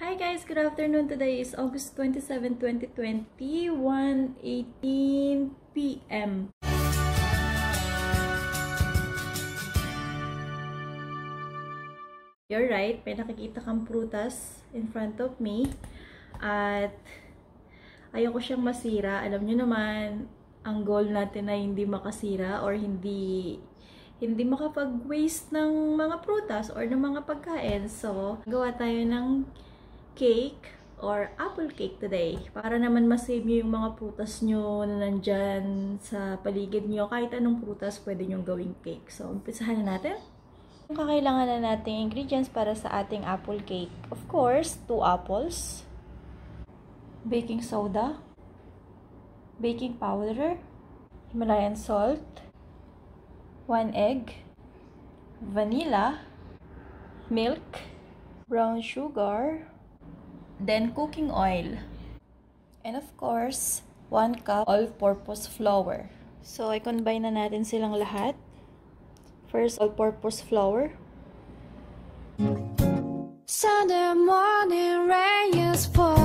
Hi guys, good afternoon. Today is August 27, 2020, 1.18 p.m. You're right, may nakikita kang prutas in front of me. At ayoko siyang masira. Alam nyo naman, ang goal natin ay hindi makasira or hindi hindi makapag-waste ng mga prutas or ng mga pagkain. So, gawa tayo ng cake or apple cake today. Para naman masave nyo yung mga prutas nyo na nandyan sa paligid nyo. Kahit anong prutas, pwede nyo gawing cake. So, umpisahan na natin. Yung kakailangan na nating ingredients para sa ating apple cake. Of course, 2 apples, baking soda, baking powder, Himalayan salt, 1 egg, vanilla, milk, brown sugar, then cooking oil, and of course, 1 cup all-purpose flour. So, i-combine na natin silang lahat. First, all-purpose flour. Sunday morning rain is falling.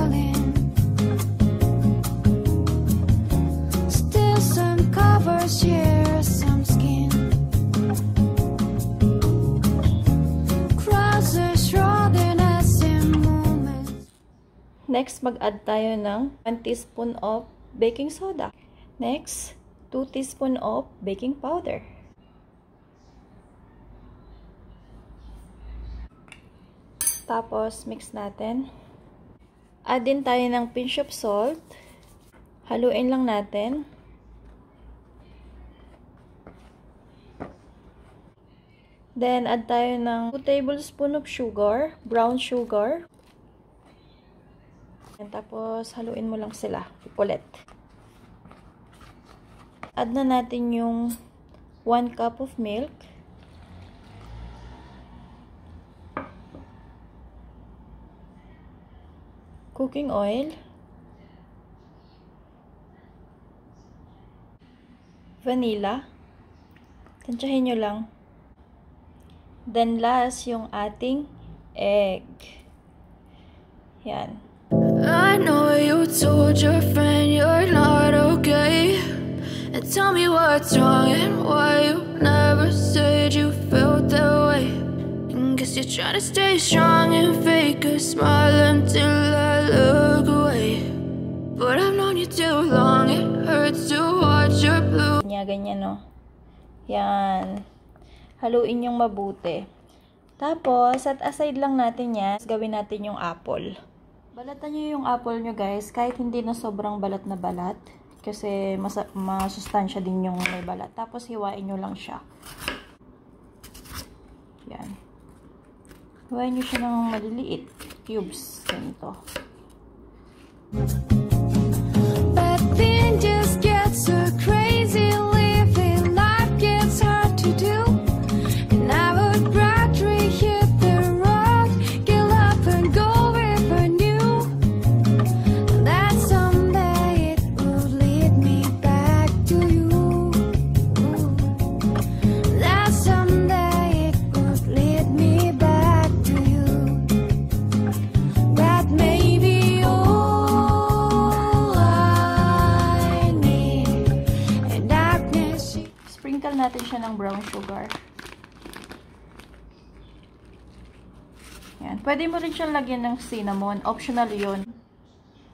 Next, mag-add tayo ng 1 teaspoon of baking soda. Next, 2 teaspoon of baking powder. Tapos, mix natin. Add din tayo ng pinch of salt. Haluin lang natin. Then, add tayo ng 2 tablespoon of sugar, brown sugar. And tapos, haluin mo lang sila. Ulit. Add na natin yung 1 cup of milk. Cooking oil. Vanilla. Tansyahin nyo lang. Then last, yung ating egg. Yan. I know you told your friend you're not okay. And tell me what's wrong and why you never said you felt that way. And guess you're trying to stay strong and fake a smile until I look away. But I've known you too long, it hurts to watch your blue. Kanya, ganyan, no? Yan. Haluin yung mabuti. Tapos, at aside lang natin yan, gawin natin yung apple. Balatan nyo yung apple nyo, guys, kahit hindi na sobrang balat na balat. Kasi mas masustansya din yung may balat. Tapos, hiwain nyo lang siya. Yan. Hiwain nyo siya ng maliliit. Cubes. Ganito. But then just gets so crazy Sprinkle natin siya ng brown sugar. Yan. Pwede mo rin siyang lagyan ng cinnamon. Optional yun.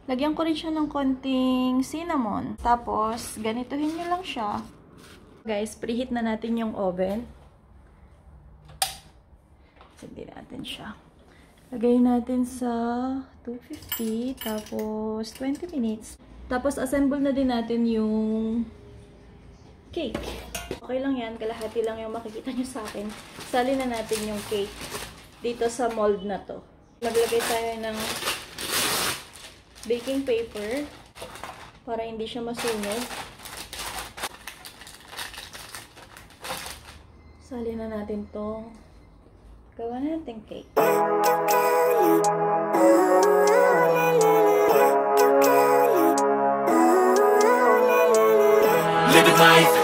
Lagyan ko rin siya ng konting cinnamon. Tapos, ganituhin nyo lang siya. Guys, preheat na natin yung oven. Hindi natin siya. Lagay natin sa 250. Tapos, 20 minutes. Tapos, assemble na din natin yung cake. Okay lang yan. Kalahati lang yung makikita nyo sa akin. Sali na natin yung cake dito sa mold na to. Maglagay tayo ng baking paper para hindi siya masunog. Sali na natin tong gawa natin cake. Living life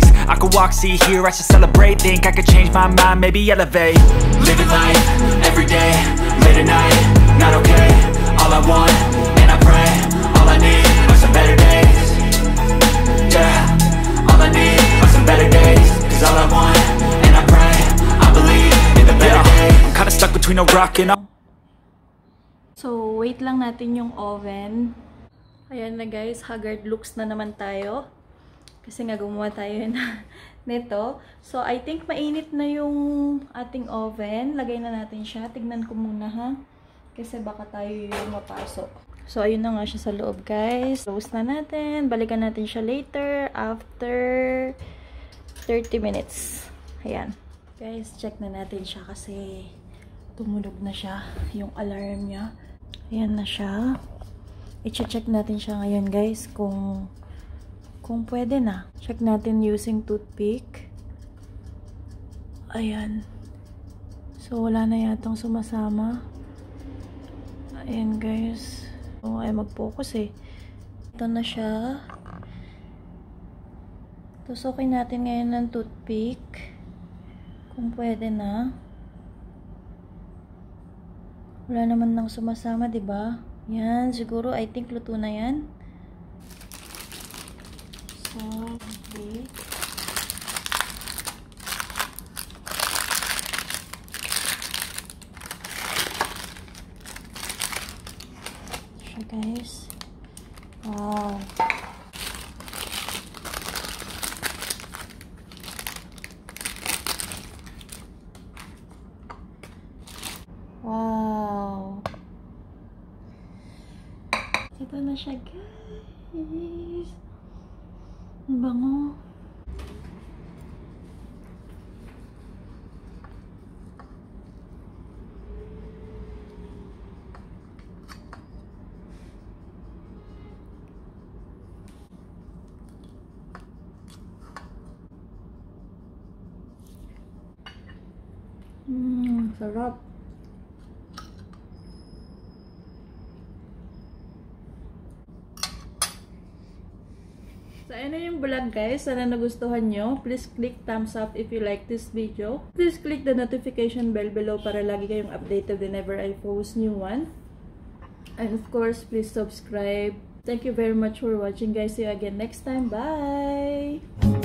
I could walk, see, hear, I should celebrate. Think I could change my mind, maybe elevate. Living life, everyday, late at night Not okay, all I want, and I pray All I need are some better days. Yeah, all I need are some better days. Cause all I want, and I pray I believe in the better days. I'm kinda stuck between a rock and a So, wait lang natin yung oven. Ayan na guys, haggard looks na naman tayo. Kasi nga gumawa tayo na nito. So, I think mainit na yung ating oven. Lagay na natin siya. Tignan ko muna ha. Kasi baka tayo yung mapasok. So, ayun na nga siya sa loob guys. Close na natin. Balikan natin siya later after 30 minutes. Ayan. Guys, check na natin siya kasi tumunog na siya yung alarm niya. Ayan na siya. I-check natin siya ngayon guys kung kung pwede na. Check natin using toothpick. Ayan. So, wala na yatang sumasama. Ayan guys. So, ay mag-focus eh. Ito na siya. Tusukin natin ngayon ng toothpick. Kung pwede na. Wala naman nang sumasama, ba? Yan, siguro I think luto na 'yan. Siya, guys. Wow. Wow. Ito na siya, guys. bango Hmm, sarap. So, na yung vlog guys. Sana nagustuhan nyo. Please click thumbs up if you like this video. Please click the notification bell below para lagi kayong updated whenever I post new one. And of course, please subscribe. Thank you very much for watching guys. See you again next time. Bye!